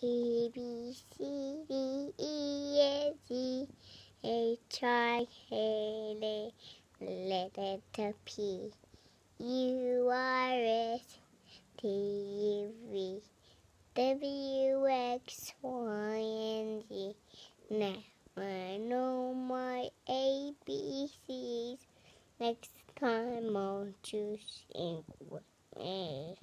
A B C D E F G H I K L letter P U R S T U V W X Y and Z. Now I know my ABCs. Next time I'll choose English.